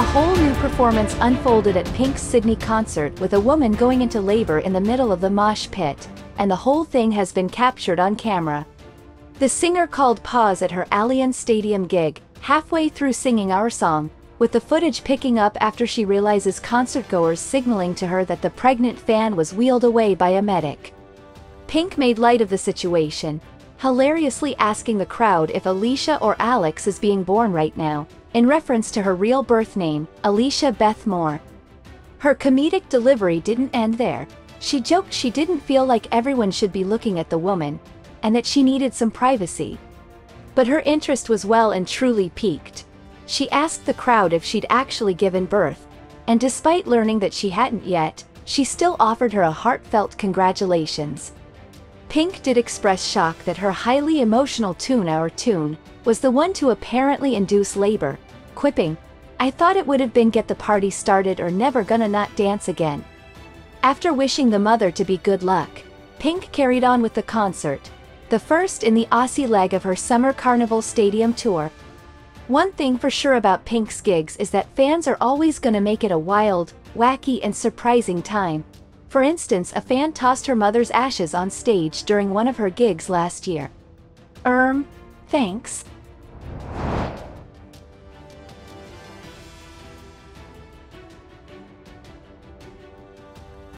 A whole new performance unfolded at Pink's Sydney concert with a woman going into labor in the middle of the mosh pit, and the whole thing has been captured on camera. The singer called pause at her Allianz Stadium gig, halfway through singing our song, with the footage picking up after she realizes concertgoers signaling to her that the pregnant fan was wheeled away by a medic. Pink made light of the situation, hilariously asking the crowd if Alecia or Alex is being born right now, in reference to her real birth name, Alecia Beth Moore. Her comedic delivery didn't end there. She joked she didn't feel like everyone should be looking at the woman, and that she needed some privacy. But her interest was well and truly piqued. She asked the crowd if she'd actually given birth, and despite learning that she hadn't yet, she still offered her a heartfelt congratulations. Pink did express shock that her highly emotional tune our tune was the one to apparently induce labor, quipping, I thought it would have been get the party started or never gonna not dance again. After wishing the mother to be good luck, Pink carried on with the concert, the first in the Aussie leg of her Summer Carnival Stadium tour. One thing for sure about Pink's gigs is that fans are always gonna make it a wild, wacky and surprising time, for instance a fan tossed her mother's ashes on stage during one of her gigs last year. Erm, thanks.